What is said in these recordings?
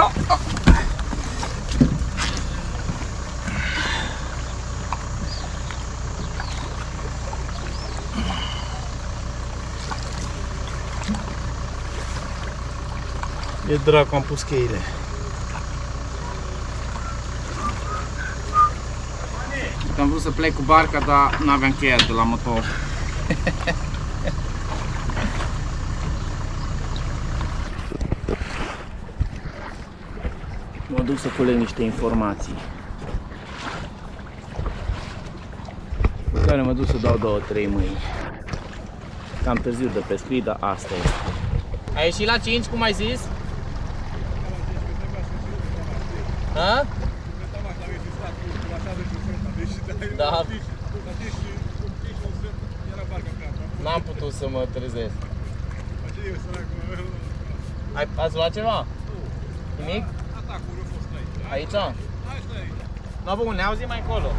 no, no. E dracu, am pus cheile. Am vrut să plec cu barca, dar n-aveam cheia de la motor. Mă duc să culeg niște informații. Pe care mă duc să dau două, trei mâini. Cam târziu de pescuit, dar asta este. Ai ieșit la 5, cum ai zis? Ha? Da. N-am putut să mă trezesc. Ai, ați luat ceva? Nimic? Aici? No, bun, ne auzim mai încolo.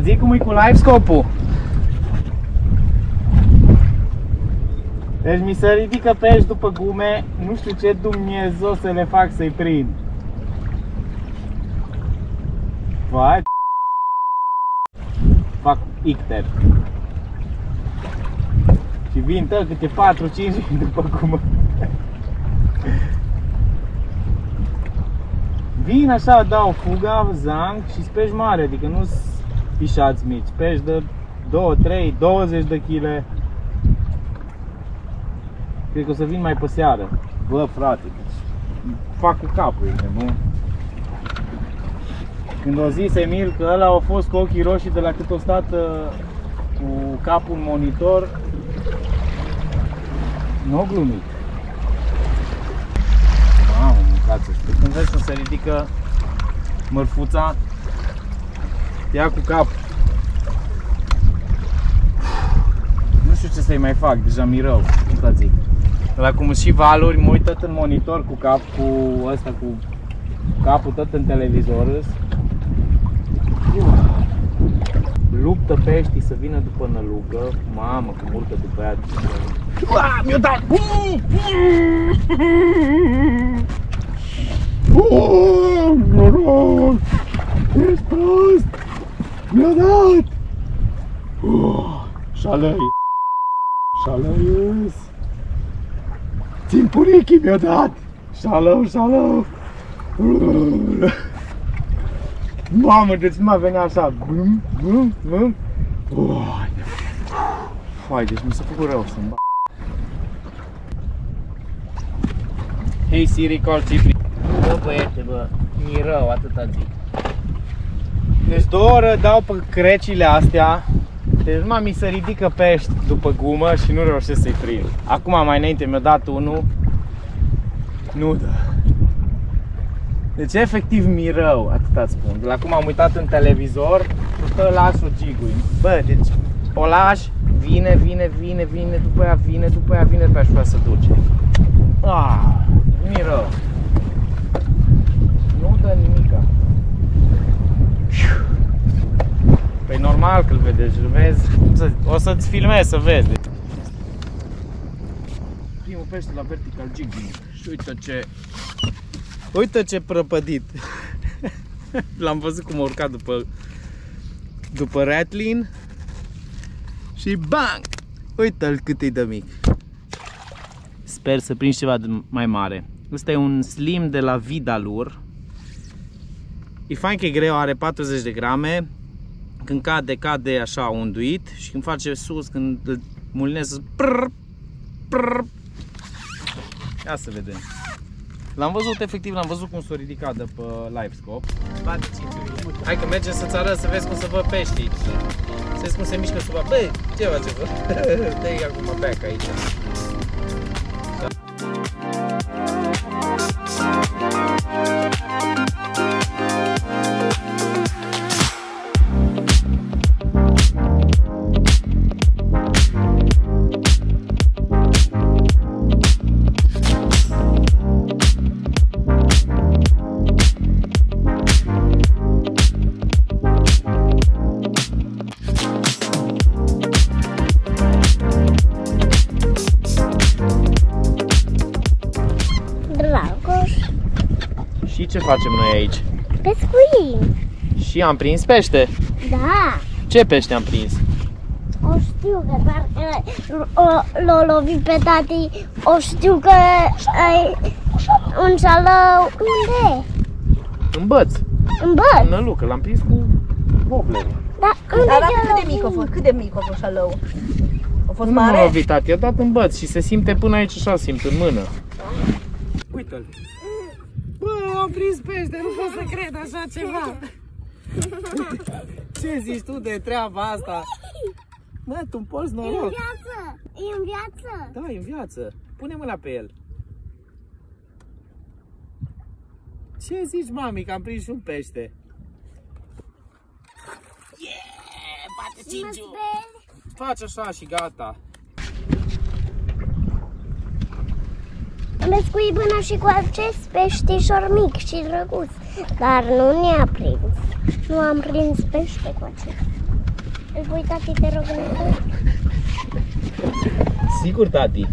Să zic cum e cu live scopul. Deci mi se ridică pești după gume, nu știu ce Dumnezeu să le fac să-i prind. Vai, fac icter. Și vin tă câte 4-5 după gumă. Vin așa, dau fuga, zang și pești mare, adică nu sunt pișați mici, pești de 2, 3, 20 de kg. Cred că o să vin mai pe seară. Bă, frate, deci fac cu capul, e nebun. Când o zis Emil că ăla a fost cu ochii roșii de la cât o stat uh, cu capul în monitor, nu o glumit. Mamă, mâncați și când vezi că se ridică mărfuța, ia cu cap. Nu știu ce să-i mai fac, deja mi rău, asta zic. La cum și valuri, mă uit tot în monitor cu cap, cu ăsta, cu capul tot în televizor. îs. Luptă peștii să vină după nălucă, mamă cum urcă după ea. Ua, mi-o dat! Oh, noroc! Ești prost! Mi-a dat! Oh, șalăi! Șalăies! Țin purichii mi-a dat! Șalău, șalău! Mamă, deci nu mai venea așa. Bum, bum, bum. Oh, Fai, deci mi s-a făcut rău să-mi Hei Siri, call Cipri. Bă băiete, bă, mi rău, atâta zic. Deci două ore dau pe crecile astea, deci numai mi se ridică pești după gumă și nu reușesc să-i prind. Acum mai înainte mi-a dat unul, nu dă. Deci efectiv mi rău, atâta spun. De la cum am uitat în televizor, stă las-o gigui. Bă, deci o lași, vine, vine, vine, vine, după aia vine, după aia vine, după aia și se duce. Ah, mi rău. Nu dă nimica. Normal că-l vedeți, îl vezi, cum să, o să-ți filmez să vezi. Primul pește la vertical jig și uite ce Uite ce prăpădit. L-am văzut cum a urcat după după Ratlin și bang! Uite-l cât e de mic. Sper să prind ceva mai mare. Ăsta e un slim de la Vidalur. E fain că e greu, are 40 de grame. Când cade, cade așa unduit și când face sus, când îl mulinez, prr, prr. Ia să vedem. L-am văzut, efectiv, l-am văzut cum s-a ridicat de pe LiveScope. Hai că mergem să-ți arăt să vezi cum se văd peștii. Să vezi cum se mișcă sub Băi, ce face, bă? Dă-i acum back aici. Facem noi aici? pescuim. Și am prins pește. Da, Ce pește am prins? o știu că parcă o- l-o lovi pe tati, o știu că ai un șalău. Unde? În băț. În băț? În nălucă, l-am prins cu wobbler. Da, unde Arată te-a cât de mic a lovit? fost, cât de mic a fost șalău. A fost Nu m-a mare? lovit, tati, a dat în băț și se simte până aici așa, simt în mână. Uite-l. Bă, am prins pește, nu pot să cred așa ceva. Ce zici tu de treaba asta? Mă, tu îmi poți E în noroc. viață, e în viață. Da, e în viață. Pune mâna pe el. Ce zici, mami, că am prins și un pește? Yeah! Bate Și mă cingiu! speli. Faci așa și gata. Pescuit până și cu acest peștișor mic și drăguț, dar nu ne-a prins. Nu am prins pește cu acesta. Îl pui tati, te rog, înapoi? Sigur, tati?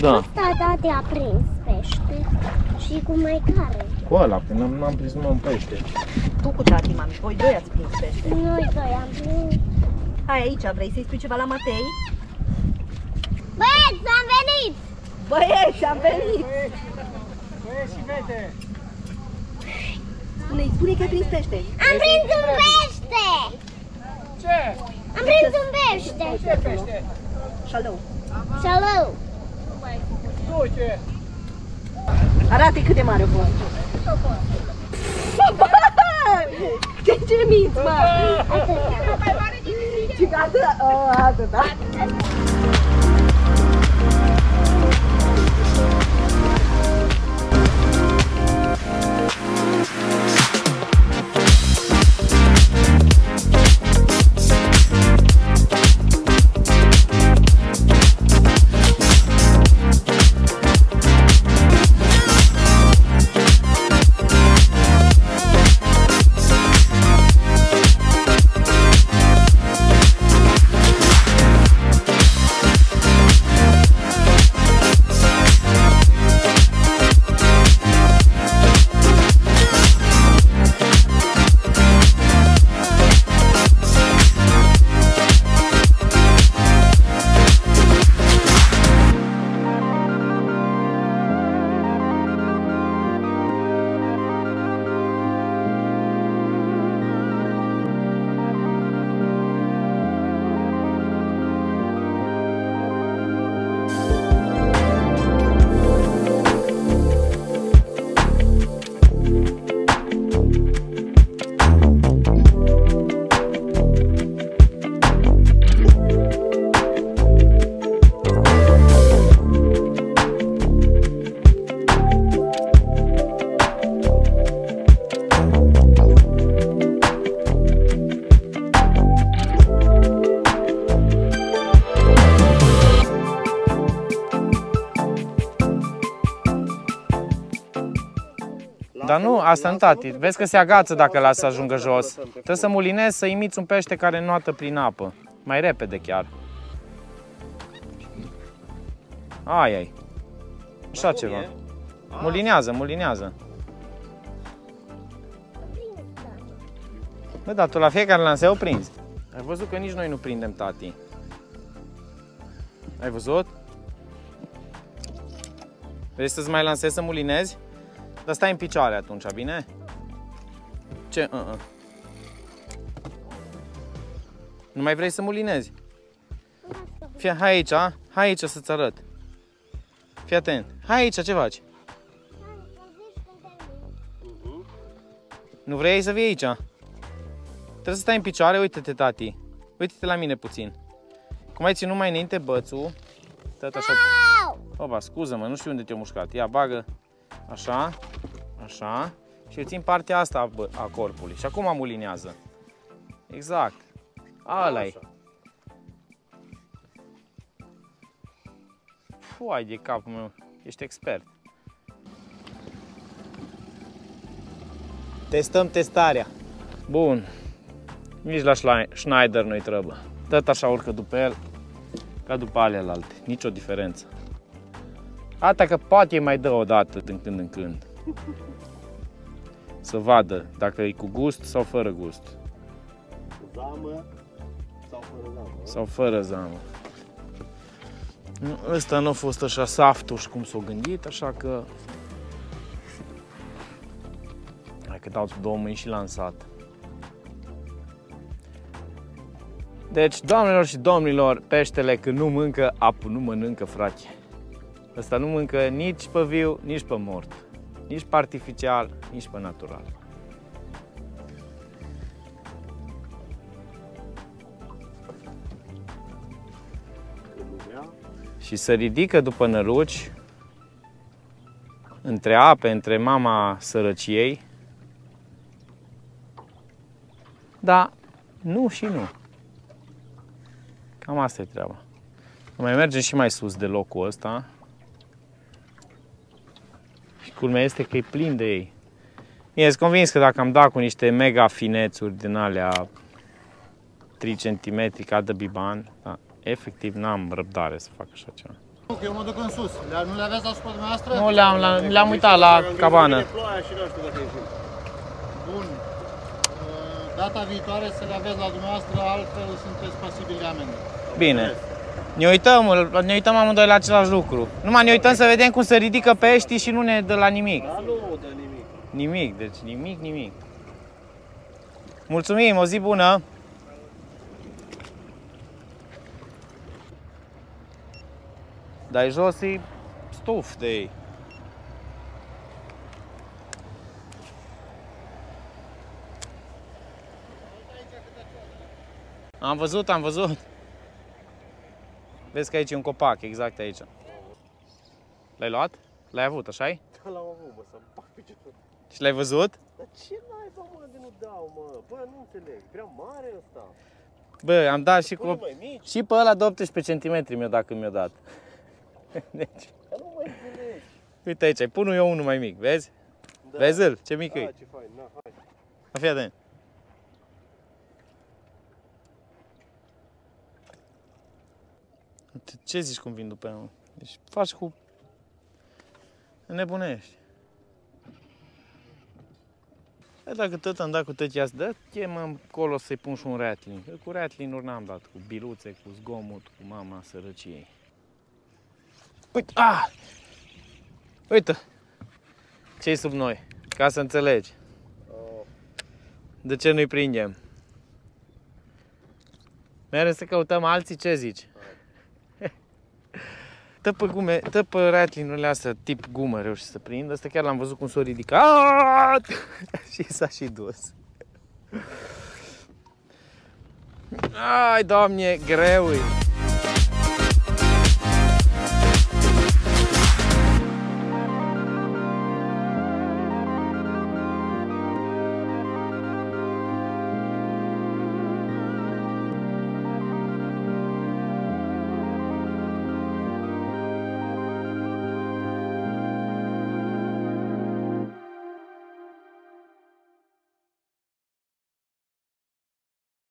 Da. Da, tati a prins pește și cu mai care. Cu ăla, că n-am, n-am prins numai un pește. Tu cu tati, mami, voi doi ați prins pește. Noi doi am prins. Hai aici, vrei să-i spui ceva la Matei? Băieți, am venit! Băieți, am venit! Băieți și fete! Spune-i, spune că ai prins pește. Am prins un pește! Ce? Am prins un pește! Ce pește? Șalău. Salut! Tu ce? Arată cât de mare a fost. De ce minți, mă? Și gata? Oh, atât, da? Dar nu, asta nu, tati. Vezi că se agață dacă lasă să ajungă jos. Trebuie să mulinezi, să imiți un pește care noată prin apă. Mai repede chiar. Ai, ai. Așa ceva. Mulinează, mulinează. Bă, dar tu la fiecare lanseu prinzi. Ai văzut că nici noi nu prindem, tati. Ai văzut? Vrei să-ți mai lansezi să mulinezi? Dar stai în picioare atunci, bine? Ce? Uh -uh. Nu mai vrei să mulinezi? Fii, hai aici, a? hai aici să-ți arăt. Fii atent. Hai aici, ce faci? Nu vrei să vii aici? Trebuie să stai în picioare, uite-te, tati. Uite-te la mine puțin. Cum ai ținut mai înainte bățul, tot așa... Opa, scuză-mă, nu știu unde te-a mușcat. Ia, bagă. Așa, așa. Și eu țin partea asta a, bă, a corpului. Și acum amulinează. Exact. ala -i. Foai de capul meu. Ești expert. Testăm testarea. Bun. Nici la Schneider nu-i trebuie. Tot așa urcă după el ca după alelalte. Nici o diferență. Ata că poate mai dă o dată din când în când. Să vadă dacă e cu gust sau fără gust. Zamă sau fără zamă? Sau fără zamă. Ăsta nu a fost așa saftuș cum s-o gândit, așa că... Hai că dau două mâini și lansat. Deci, doamnelor și domnilor, peștele când nu mâncă, apă nu mănâncă, frate. Ăsta nu mâncă nici pe viu, nici pe mort. Nici pe artificial, nici pe natural. Și se ridică după năluci, între ape, între mama sărăciei. Da, nu și nu. Cam asta e treaba. Mai mergem și mai sus de locul ăsta. Și culmea este că e plin de ei. Bine, sunt convins că dacă am dat cu niște mega finețuri din alea 3 cm ca de biban, da, efectiv n-am răbdare să fac așa ceva. Eu mă duc în sus. Le- Nu le aveți asupra dumneavoastră? Nu le-am, la- le-am uitat la cabană. Vine ploaia și nu știu dacă e zi. Bun. Uh, Data viitoare să le aveți la dumneavoastră, altfel sunteți pasibili de amendă. Bine. Ne uităm, ne uităm amândoi la același lucru. Numai ne uităm să vedem cum se ridică peștii și nu ne dă la nimic. Dar nu dă nimic. Nimic, deci nimic, nimic. Mulțumim, o zi bună! Dai jos e stuf de ei. Am văzut, am văzut. Vezi că aici e un copac, exact aici. L-ai luat? L-ai avut, așa -i? Da, l-am avut, mă, să-mi bag piciorul. Și l-ai văzut? Dar ce naiba, mă, de nu dau, mă? Bă, nu înțeleg. Prea mare ăsta. Bă, am dat și Pune cu... mai mici. Și pe ăla de 18 cm mi-a dat când mi-a dat. Deci, Dar nu mai înțeleg. uite aici, pun eu unul mai mic, vezi? Da. Vezi îl? Ce mic Ah, e? ce fain, na, hai. Fii atent. Ce zici cum vin după el? Deci faci cu... Nebunești. E, dacă tot am dat cu tătia asta, dă mă încolo să-i pun și un rattling. Că Cu rattling-uri n-am dat, cu biluțe, cu zgomot, cu mama sărăciei. Uite, ah! Uite! ce sub noi? Ca să înțelegi. Oh, De ce nu-i prindem? Merem să căutăm alții, ce zici? Tă pe gume, tă pe ratlinurile astea, tip gumă reuși să prind. Asta chiar l-am văzut cum s-o ridicat și s-a și dus. Ai, doamne, greu e.